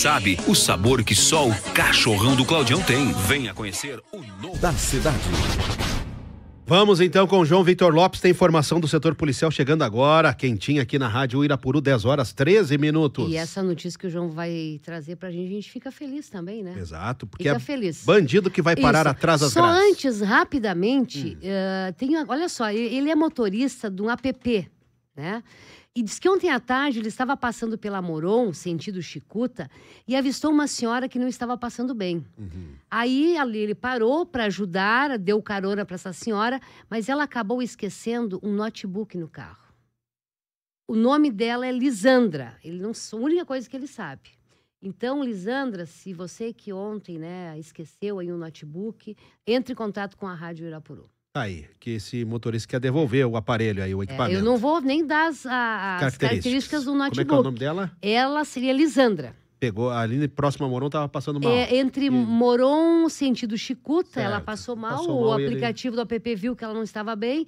Sabe o sabor que só o cachorrão do Claudião tem? Venha conhecer o novo da cidade. Vamos então com o João Vitor Lopes, tem informação do setor policial chegando agora, quentinha aqui na Rádio Irapuru, 10 horas 13 minutos. E essa notícia que o João vai trazer pra gente, a gente fica feliz também, né? Exato, porque Fica é feliz. bandido que vai parar Isso. atrás das Só grades. antes, rapidamente, eh, tem, olha só, ele ele é motorista de um app, né? E diz que ontem à tarde ele estava passando pela Moron, sentido Chicuta, e avistou uma senhora que não estava passando bem. Aí ali ele parou para ajudar, deu carona para essa senhora, mas ela acabou esquecendo um notebook no carro. O nome dela é Lisandra. Ele não, a única coisa que ele sabe. Então, Lisandra, se você que ontem né, esqueceu aí um notebook, entre em contato com a Rádio Irapuru. Tá aí, que esse motorista quer devolver o aparelho aí, o É, equipamento. eu não vou nem dar as, as características do Como é notebook. que é o nome dela? Ela seria Lisandra. Pegou ali próximo a Moron, tava passando mal. É, entre E- Moron, sentido Chicuta, ela Certo. passou mal, Passou o mal ele- aplicativo do app viu que ela não estava bem,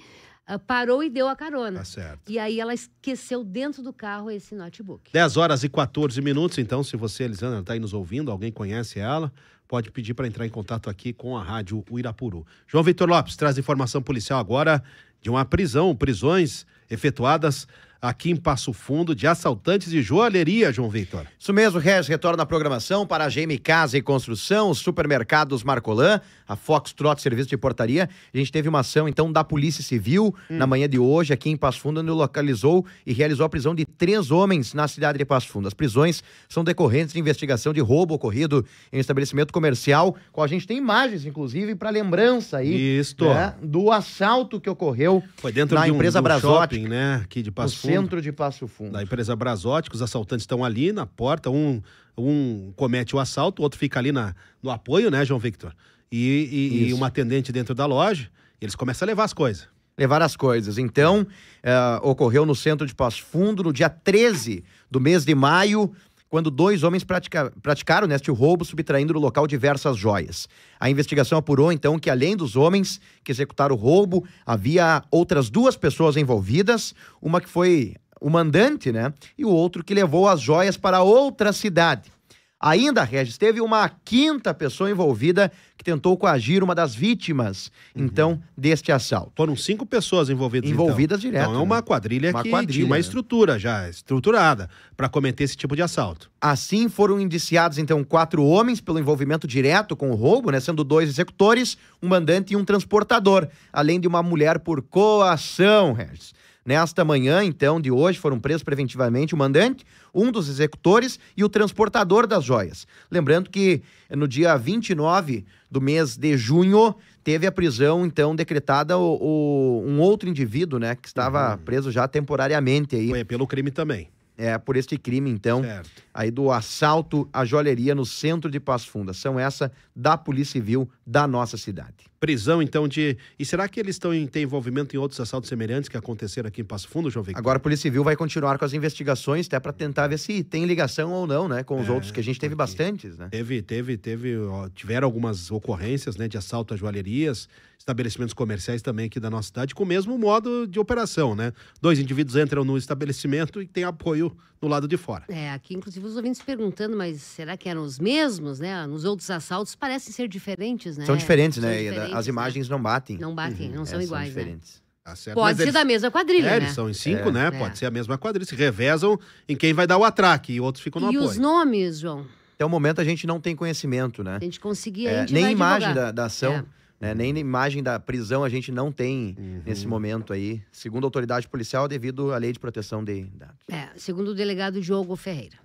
ah, parou e deu a carona. Tá certo. E aí ela esqueceu dentro do carro esse notebook. 10 horas e 14 minutos, então, se você, Elisandra, está aí nos ouvindo, alguém conhece ela, pode pedir para entrar em contato aqui com a Rádio Uirapuru. João Vitor Lopes traz informação policial agora de uma prisão, prisões efetuadas aqui em Passo Fundo de assaltantes de joalheria, João Vitor. Isso mesmo, Regis, retorna à programação para a GM Casa e Construção, os supermercados Marcolan, a Foxtrot Serviço de Portaria. A gente teve uma ação, então, da Polícia Civil na manhã de hoje, aqui em Passo Fundo, onde localizou e realizou a prisão de três homens na cidade de Passo Fundo. As prisões são decorrentes de investigação de roubo ocorrido em um estabelecimento comercial, com a gente tem imagens, inclusive, para lembrança aí Isto. né, do assalto que ocorreu Foi dentro na de um, empresa um shopping, né, aqui de Passo Fundo. Centro de Passo Fundo. da empresa Brasotti, que os assaltantes estão ali na porta, um, um comete o assalto, o outro fica ali na, no apoio, né, João Victor? E, e- e uma atendente dentro da loja, eles começam a levar as coisas. levar as coisas. Então, eh, ocorreu no centro de Passo Fundo, no dia 13 do mês de maio, quando dois homens pratica- praticaram neste roubo, subtraindo do local diversas joias. A investigação apurou, então, que além dos homens que executaram o roubo, havia outras duas pessoas envolvidas, uma que foi o mandante, né? E o outro que levou as joias para outra cidade. Ainda, Regis, teve uma quinta pessoa envolvida que tentou coagir uma das vítimas, então, deste assalto. Foram cinco pessoas envolvidas. então. Envolvidas direto, Então é uma né? quadrilha Uma que quadrilha, tinha uma né? estrutura já, estruturada, para cometer esse tipo de assalto. Assim foram indiciados, então, quatro homens pelo envolvimento direto com o roubo, né? Sendo dois executores, um mandante e um transportador, além de uma mulher por coação, Regis. Nesta manhã, então, de hoje, foram presos preventivamente o mandante, um dos executores e o transportador das joias. Lembrando que no dia 29 do mês de junho, teve a prisão, então, decretada o, o- um outro indivíduo, né? Que estava preso já temporariamente aí. Foi pelo crime também. É, por este crime, então, Certo. aí do assalto à joalheria no centro de Passo Fundo. São essa da Polícia Civil da nossa cidade. Prisão, então, de. E será que eles estão em, têm envolvimento em outros assaltos semelhantes que aconteceram aqui em Passo Fundo, João Victor? Agora a Polícia Civil vai continuar com as investigações, até para tentar ver se tem ligação ou não, né, com os É, outros, que a gente teve bastantes, né? Teve, teve, teve, ó, tiveram algumas ocorrências, né, de assalto a joalherias, estabelecimentos comerciais também aqui da nossa cidade, com o mesmo modo de operação, né? Dois indivíduos entram no estabelecimento e tem apoio no lado de fora. É, aqui inclusive os ouvintes perguntando, mas será que eram os mesmos, né? Nos outros assaltos parecem ser diferentes, né? São diferentes, São né? e diferentes, As né? imagens não batem. Não batem, não É, são iguais, né? diferentes. Tá certo? Pode ser eles- da mesma quadrilha, É, né? eles são em cinco, né? É. Pode ser a mesma quadrilha. Se revezam em quem vai dar o atraque e outros ficam no E apoio. os nomes, João? Até o momento a gente não tem conhecimento, né? A gente conseguir, a É, gente nem imagem da, da ação, É. né? nem imagem da prisão a gente não tem Uhum. nesse momento aí, segundo a autoridade policial, devido à lei de proteção de dados. É, segundo o delegado Diogo Ferreira.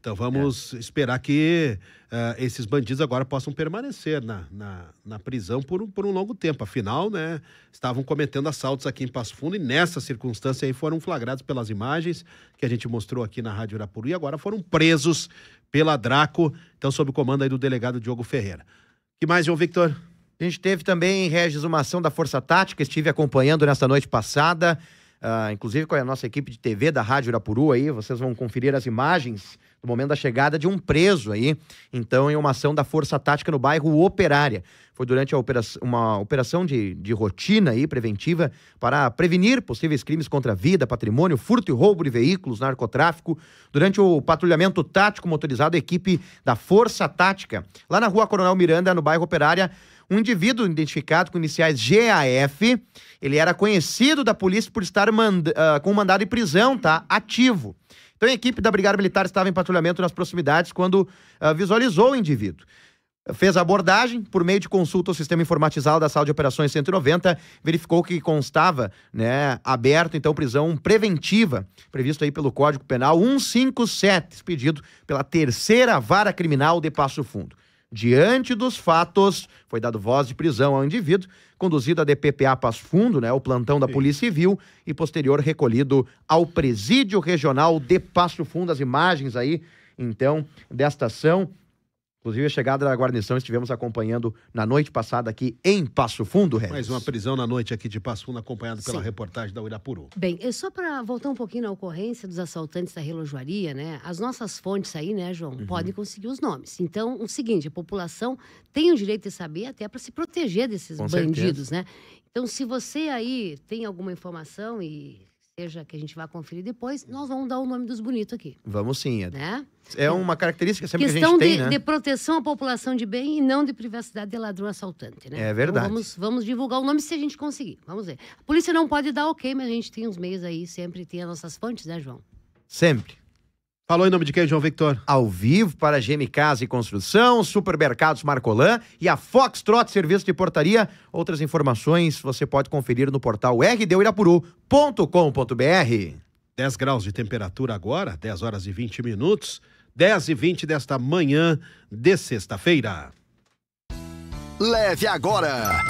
Então vamos esperar que ah, esses bandidos agora possam permanecer na, na, na prisão por, um- por um longo tempo. Afinal, né, estavam cometendo assaltos aqui em Passo Fundo e nessa circunstância aí foram flagrados pelas imagens que a gente mostrou aqui na Rádio Irapuru e agora foram presos pela Draco, então sob o comando aí do delegado Diogo Ferreira. que mais, João Victor? A gente teve também, Regis, uma ação da Força Tática, estive acompanhando nesta noite passada, ah, inclusive com a nossa equipe de TV da Rádio Irapuru aí, vocês vão conferir as imagens no momento da chegada de um preso aí, então, em uma ação da Força Tática no bairro Operária. Foi durante operação, uma operação de, de rotina aí, preventiva, para prevenir possíveis crimes contra a vida, patrimônio, furto e roubo de veículos, narcotráfico. Durante o patrulhamento tático motorizado, a equipe da Força Tática, lá na rua Coronel Miranda, no bairro Operária, um indivíduo identificado com iniciais GAF, ele era conhecido da polícia por estar manda, uh, com mandado de prisão, tá? Ativo. Então a equipe da Brigada Militar estava em patrulhamento nas proximidades quando uh, visualizou o indivíduo. Fez a abordagem por meio de consulta ao sistema informatizado da Sala de Operações 190, verificou que constava, né, aberto então prisão preventiva, previsto aí pelo Código Penal 157, expedido pela Terceira Vara Criminal de Passo Fundo. Diante dos fatos, foi dado voz de prisão ao indivíduo, conduzido a DPPA Passo Fundo, né, o plantão da Sim. Polícia Civil, e posterior recolhido ao Presídio Regional de Passo Fundo. As imagens aí, então, desta ação. Inclusive, a chegada da guarnição estivemos acompanhando na noite passada aqui em Passo Fundo, Regis. Mais uma prisão na noite aqui de Passo Fundo, acompanhado pela Sim. reportagem da Uirapuru. Bem, só para voltar um pouquinho na ocorrência dos assaltantes da relojoaria, né? As nossas fontes aí, né, João, uhum. podem conseguir os nomes. Então, o seguinte, a população tem o direito de saber até para se proteger desses Com bandidos, certeza. né? Então, se você aí tem alguma informação e seja que a gente vai conferir depois, nós vamos dar o nome dos bonitos aqui. Vamos sim. É, né? é uma característica sempre Questão que a gente tem, de, né? de proteção à população de bem e não de privacidade de ladrão assaltante, né? É verdade. Então vamos, vamos divulgar o nome se a gente conseguir. Vamos ver. A polícia não pode dar ok, mas a gente tem uns meios aí, sempre tem as nossas fontes, né, João? Sempre. Falou em nome de quem, João Victor? Ao vivo para GM Casa e Construção, Supermercados Marcolan e a Foxtrot Serviço de Portaria. Outras informações você pode conferir no portal rdeuirapuru.com.br. 10 graus de temperatura agora, 10 horas e 20 minutos, 10 e 20 desta manhã de sexta-feira. Leve agora